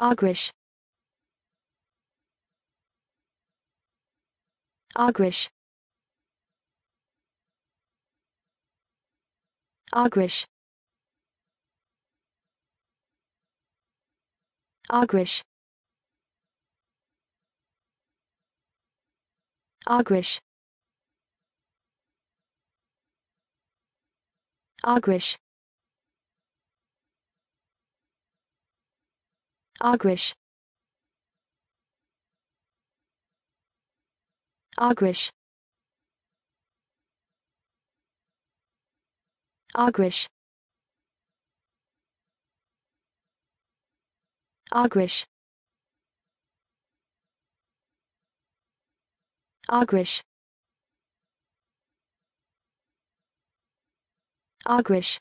Agrish. Agrish. Agrish. Agrish. Agrish. Agrish. Agrish. Agrish. Agrish. Agrish. Agrish. Agrish.